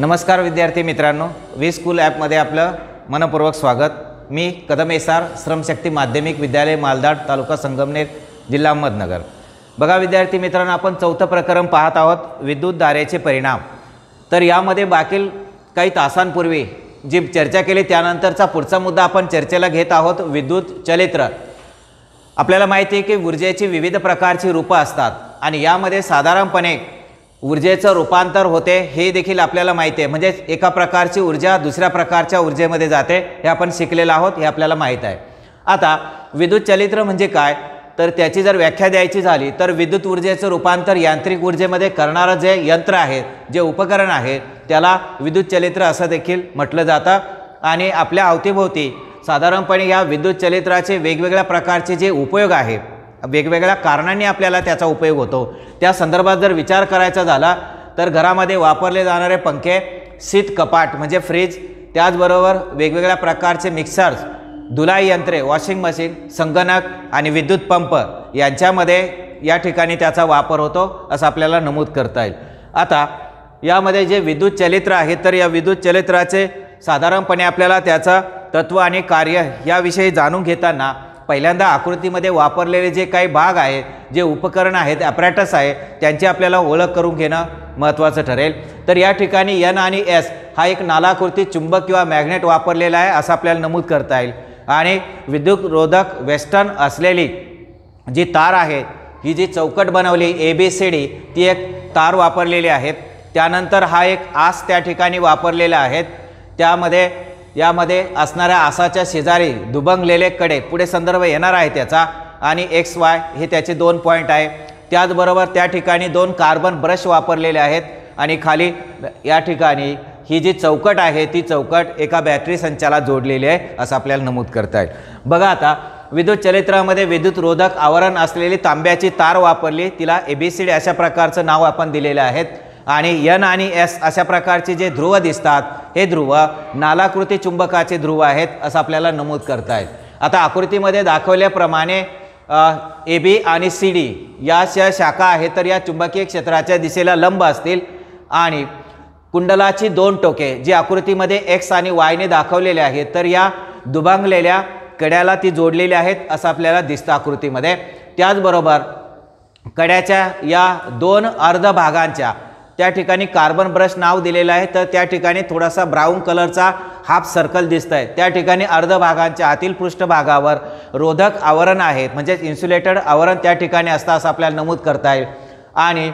नमस्कार विद्यार्थी मित्रांनो वी स्कूल ॲपमध्ये आपलं मनपूर्वक स्वागत. मी कदम एसार श्रमशक्ती माध्यमिक विद्यालय मालदाड तालुका संगमनेर जिल्हा अहमदनगर. बघा विद्यार्थी मित्रांनो आपण चौथं प्रकरण पाहत आहोत विद्युत दारेचे परिणाम. तर यामध्ये बाकील काही तासांपूर्वी जी चर्चा केली त्यानंतरचा पुढचा मुद्दा आपण चर्चेला घेत आहोत विद्युत चलित्र. आपल्याला माहिती आहे की ऊर्जेची विविध प्रकारची रूपं असतात आणि यामध्ये साधारणपणे ऊर्जेचं रूपांतर होते हे देखील आपल्याला माहिती आहे. म्हणजेच एका प्रकारची ऊर्जा दुसऱ्या प्रकारच्या ऊर्जेमध्ये जाते हे आपण शिकलेलं आहोत हे आपल्याला माहीत आहे. आता विद्युत चलित्र म्हणजे काय? तर त्याची जर व्याख्या द्यायची झाली तर विद्युत ऊर्जेचं रूपांतर यांत्रिक ऊर्जेमध्ये करणारं जे यंत्र आहे जे उपकरण आहे त्याला विद्युत चलित्र असं देखील म्हटलं जातं. आणि आपल्या अवतीभोवती साधारणपणे या विद्युत चलित्राचे वेगवेगळ्या प्रकारचे जे उपयोग आहे वेगवेगळ्या कारणांनी आपल्याला त्याचा उपयोग होतो. त्या संदर्भात जर विचार करायचा झाला तर घरामध्ये वापरले जाणारे पंखे शीत कपाट म्हणजे फ्रीज त्याचबरोबर वेगवेगळ्या प्रकारचे मिक्सर्स धुलाई यंत्रे वॉशिंग मशीन संगणक आणि विद्युत पंप यांच्यामध्ये या ठिकाणी त्याचा वापर होतो असं आपल्याला नमूद करता येईल. आता यामध्ये जे विद्युत चलित्र आहे तर या विद्युत चलित्राचे साधारणपणे आपल्याला त्याचं तत्व आणि कार्य याविषयी जाणून घेताना पहिल्यांदा आकृतीमध्ये वापरलेले जे काही भाग आहेत जे उपकरण आहेत ॲपरॅटस आहे त्यांची आपल्याला ओळख करून घेणं महत्त्वाचं ठरेल. तर या ठिकाणी एन आणि एस हा एक नालाकृती चुंबक किंवा मॅग्नेट वापरलेला आहे असं आपल्याला नमूद करता येईल. आणि विद्युत रोधक वेस्टर्न असलेली जी तार आहे ही जी चौकट बनवली ए बी सी डी ती एक तार वापरलेली आहे त्यानंतर हा एक आस त्या ठिकाणी वापरलेला आहेत त्यामध्ये यामध्ये असणाऱ्या आसाच्या शेजारी दुबंगलेले कडे पुढे संदर्भ येणार आहे त्याचा आणि एक्स वाय हे त्याचे दोन पॉईंट आहे. त्याचबरोबर त्या ठिकाणी दोन कार्बन ब्रश वापरलेले आहेत आणि खाली या ठिकाणी ही जी चौकट आहे ती चौकट एका बॅटरी संचाला जोडलेली आहे असं आपल्याला नमूद करता येईल. बघा आता विद्युत चरित्रामध्ये विद्युत रोधक आवरण असलेली तांब्याची तार वापरली तिला ए बी सी डी अशा प्रकारचं नाव आपण दिलेलं आहेत आणि यन आणि एस अशा प्रकारचे जे ध्रुव दिसतात हे ध्रुव नालाकृती चुंबकाचे ध्रुव आहेत असं आपल्याला नमूद करतायत. आता आकृतीमध्ये दाखवल्याप्रमाणे ए बी आणि सी डी या ज्या शाखा आहेत तर या चुंबकीय क्षेत्राच्या दिशेला लंब असतील आणि कुंडलाची दोन टोके जी आकृतीमध्ये एक्स आणि वायने दाखवलेले आहेत तर या दुभांगलेल्या कड्याला ती जोडलेली आहेत असं आपल्याला दिसतं आकृतीमध्ये. त्याचबरोबर कड्याच्या या दोन अर्ध भागांच्या त्या ठिकाणी कार्बन ब्रश नाव दिलेलं आहे. तर त्या ठिकाणी थोडासा ब्राऊन कलरचा हाफ सर्कल दिसत आहे त्या ठिकाणी अर्ध भागांच्या आतील पृष्ठभागावर रोधक आवरण आहे. म्हणजेच इन्सुलेटेड आवरण त्या ठिकाणी असतं असं आपल्याला नमूद करता येईल. आणि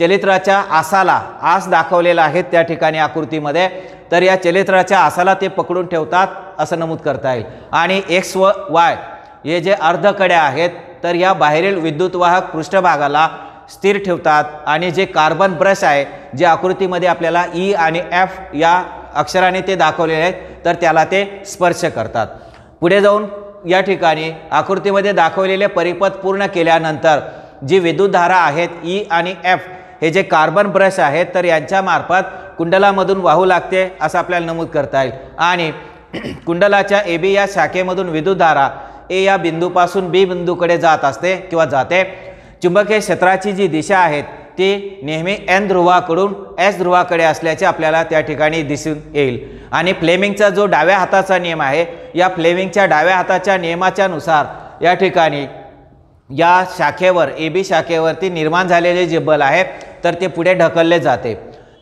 चलित्राच्या आसाला आस दाखवलेला आहे त्या ठिकाणी आकृतीमध्ये. तर या चलित्राच्या आसाला ते पकडून ठेवतात असं नमूद करता येईल. आणि एक्स व वाय हे जे अर्धकड्या आहेत तर या बाहेरील विद्युतवाहक पृष्ठभागाला स्थिर ठेवतात आणि जे कार्बन ब्रश आहे जे आकृतीमध्ये आपल्याला ई आणि एफ या अक्षराने ते दाखवलेले आहेत तर त्याला ते स्पर्श करतात. पुढे जाऊन या ठिकाणी आकृतीमध्ये दाखवलेले परिपथ पूर्ण केल्यानंतर जी विद्युतधारा आहेत ई आणि एफ हे जे कार्बन ब्रश आहेत तर यांच्यामार्फत कुंडलामधून वाहू लागते असं आपल्याला नमूद करता येईल. आणि कुंडलाच्या ए बी या शाखेमधून विद्युतधारा ए या बिंदूपासून बी बिंदूकडे जात असते किंवा जाते चुंबकीय क्षेत्राची जी दिशा आहे ती नेहमी एन ध्रुवाकडून एस ध्रुवाकडे असल्याचे आपल्याला त्या ठिकाणी दिसून येईल. आणि फ्लेमिंगचा जो डाव्या हाताचा नियम आहे या फ्लेमिंगच्या डाव्या हाताच्या नियमाच्या नुसार या ठिकाणी या शाखेवर ए बी शाखेवरती निर्माण झालेले जे बल आहे तर ते पुढे ढकलले जाते.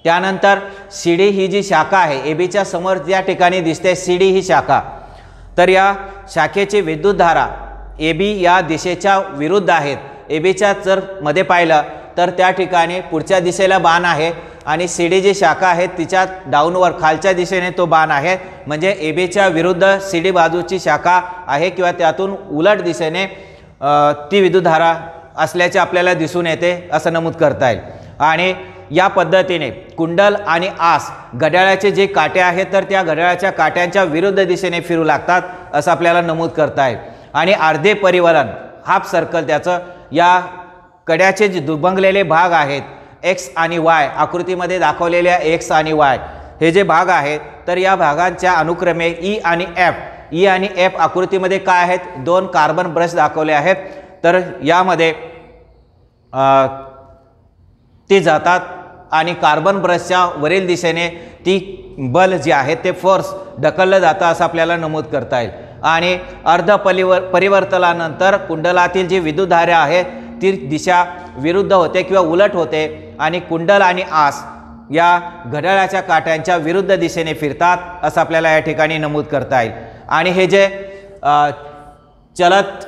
त्यानंतर सी डी ही जी शाखा आहे ए बीच्या समोर या ठिकाणी दिसते सी डी ही शाखा. तर या शाखेची विद्युतधारा ए बी या दिशेच्या विरुद्ध आहेत. ए बीच्या जर मध्ये पाहिलं तर त्या ठिकाणी पुढच्या दिशेला बाण आहे आणि सी डी जी शाखा आहे तिच्या डाऊनवर खालच्या दिशेने तो बाण आहे. म्हणजे ए बीच्या विरुद्ध सी डी बाजूची शाखा आहे किंवा त्यातून उलट दिशेने ती विद्युतधारा असल्याचे आपल्याला दिसून येते असं नमूद करता येईल. आणि या पद्धतीने कुंडल आणि आस घड्याळाचे जे काटे आहेत तर त्या घड्याळाच्या काट्यांच्या विरुद्ध दिशेने फिरू लागतात असं आपल्याला नमूद करता येईल. आणि अर्धे परिवलन हाफ सर्कल त्याचं या कड्याचे जे दुबंगलेले भाग आहेत एक्स आणि वाय आकृतीमध्ये दाखवलेल्या एक्स आणि वाय हे जे भाग आहेत तर या भागांच्या अनुक्रमे ई आणि एफ ई e आणि एफ आकृतीमध्ये काय आहेत? दोन कार्बन ब्रश दाखवले आहेत. तर यामध्ये ते जातात आणि कार्बन ब्रशच्या वरील दिशेने ती बल जे आहे ते फोर्स ढकललं जातं असं आपल्याला नमूद करता येईल. आणि अर्ध परिवर परिवर्तनानंतर कुंडलातील जी विद्युतधारा आहे ती दिशा विरुद्ध होते किंवा उलट होते आणि कुंडल आणि आस या घड्याळाच्या काट्यांच्या विरुद्ध दिशेने फिरतात असं आपल्याला या ठिकाणी नमूद करता येईल. आणि हे जे चलत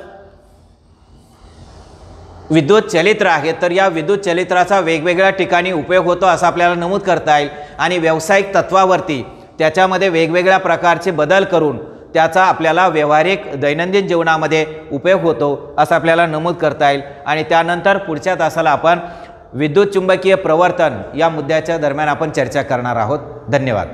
विद्युत चलित्र आहे तर या विद्युत चलित्राचा वेगवेगळ्या ठिकाणी उपयोग होतो असं आपल्याला नमूद करता येईल. आणि व्यावसायिक तत्वावरती त्याच्यामध्ये वेगवेगळ्या प्रकारचे बदल करून त्याचा आपल्याला व्यावहारिक दैनंदिन जीवनामध्ये उपयोग होतो असं आपल्याला नमूद करता येईल. आणि त्यानंतर पुढच्या तासाला आपण विद्युत चुंबकीय प्रवर्तन या मुद्द्याच्या दरम्यान आपण चर्चा करणार आहोत. धन्यवाद.